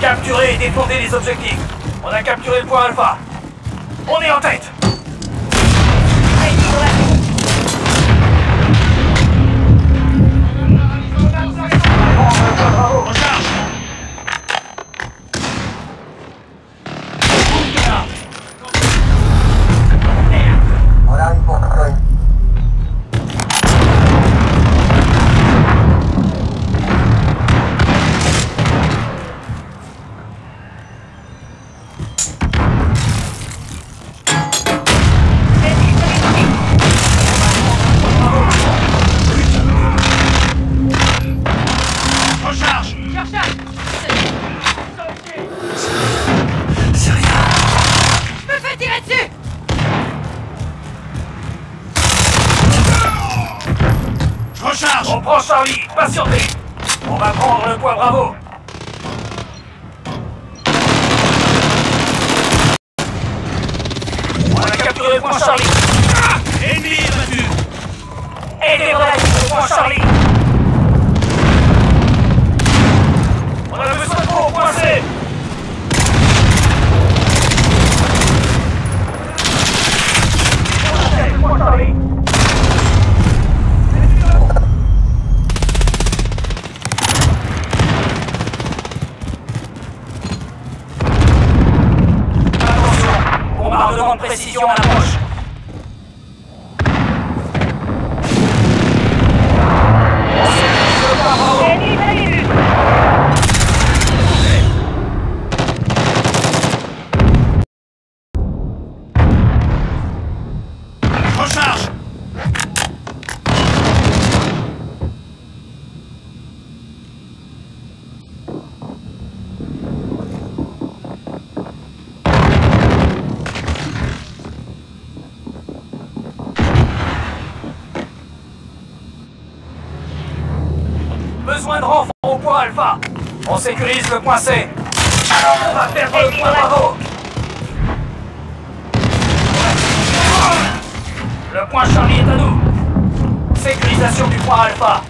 Capturez et défendez les objectifs. On a capturé le point Alpha. On est en tête. Charlie. Patientez. On va prendre le point Bravo. On a capturé le point Charlie. Ennemi abattu Aidez le point Charlie. On a besoin de vous au point C. Point Charlie. Attention, précision à l'approche. Sécurise le point C. On va perdre le point Bravo. Le point Charlie est à nous. Sécurisation du point Alpha.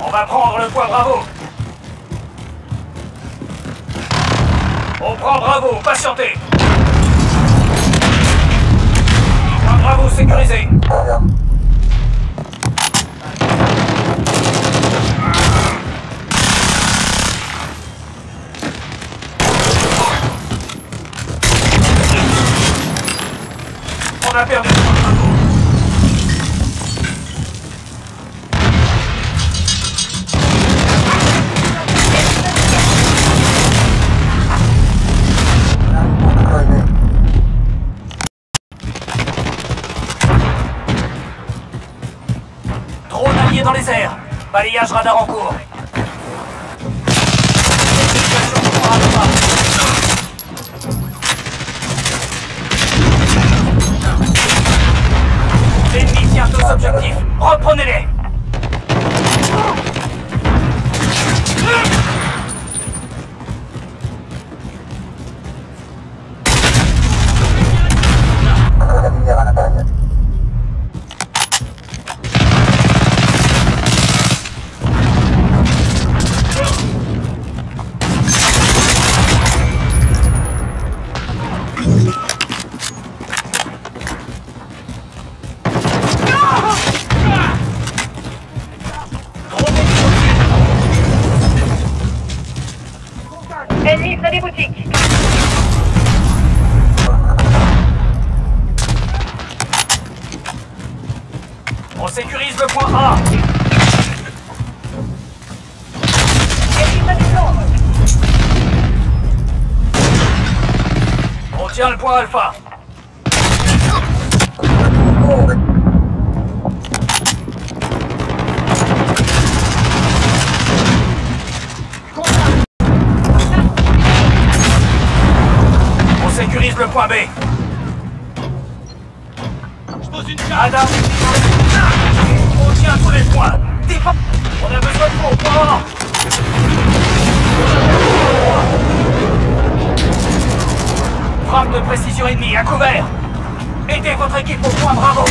On va prendre le point Bravo. On prend Bravo, patientez. Bravo sécurisé. On a perdu Balayage radar en cours. L'ennemi tient deux objectifs. Reprenez-les. sécurise le point A. On tient le point Alpha. On sécurise le point B. Je pose une charge. Adam Aidez votre équipe au point Bravo.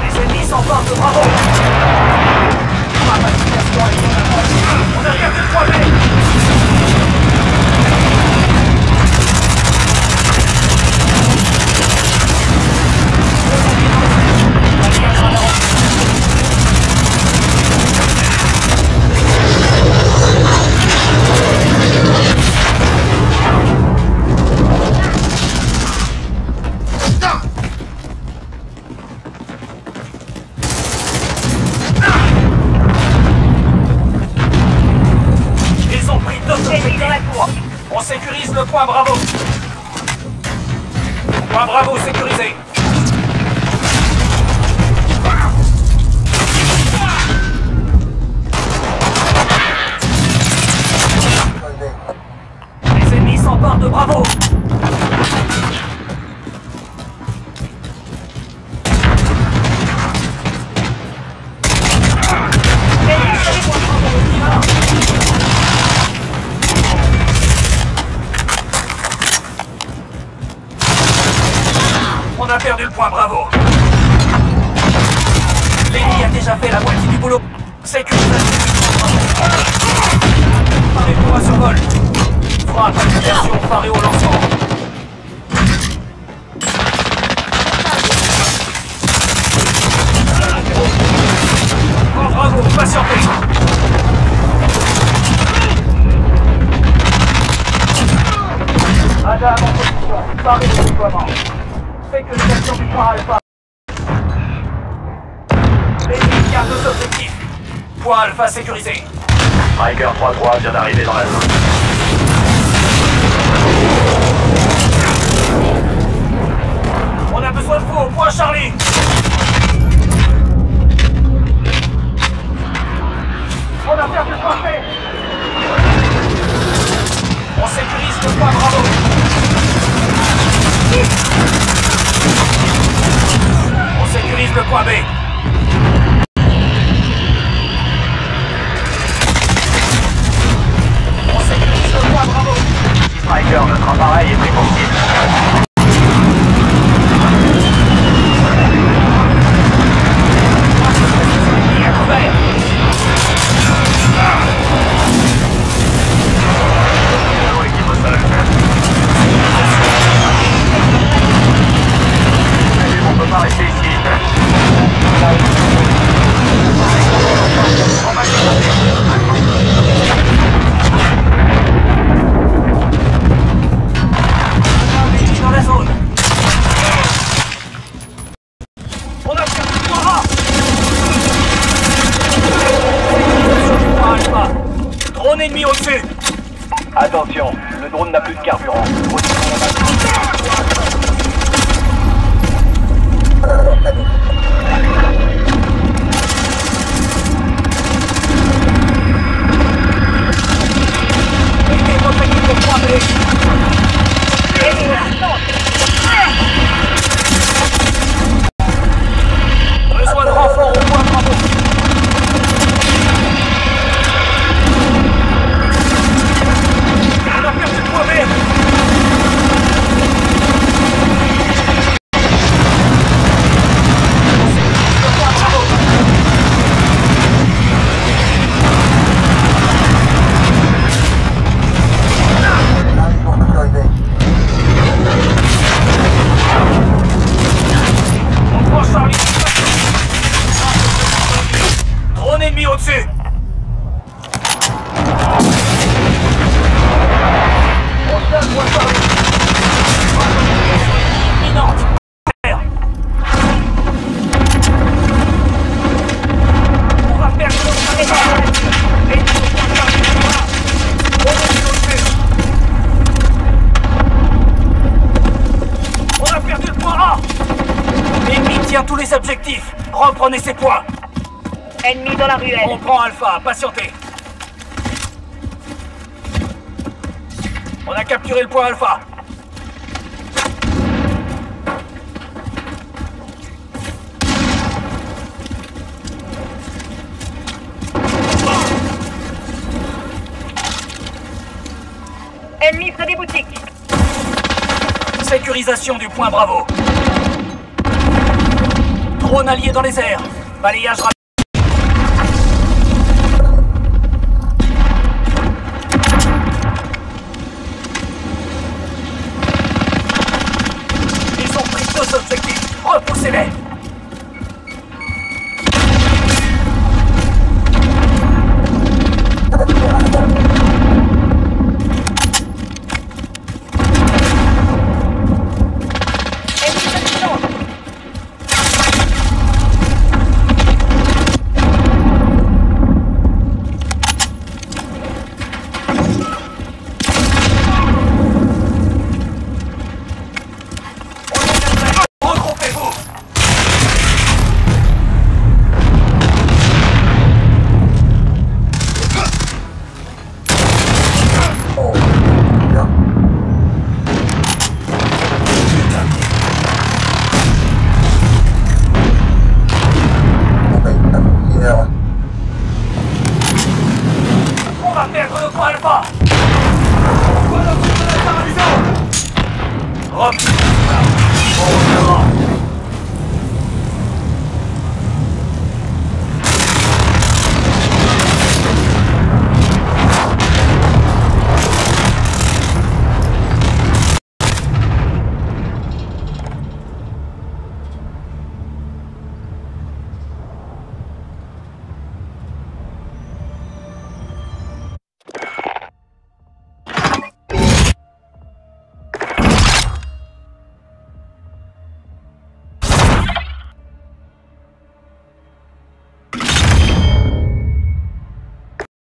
Les ennemis s'emparent de Bravo. On n'a rien Bravo sécurisé. bravo. Lady a déjà fait la moitié du boulot. C'est que. Arrête-toi ce vol. Frappe à l'inversion, point Alpha. L'ennemi garde. Point Alpha sécurisé. Striker 3-3 vient d'arriver dans la zone. On a besoin de vous au point Charlie. On a perdu le B. On sécurise le point Bravo. Sécurise Attention, le drone n'a plus de carburant. Reprenez ces points. Ennemi dans la On ruelle. prend Alpha, patientez. On a capturé le point Alpha. près des boutiques. Sécurisation du point Bravo. Drone allié dans les airs. Balayage rapide. 快点放快点放。快点快点上去上好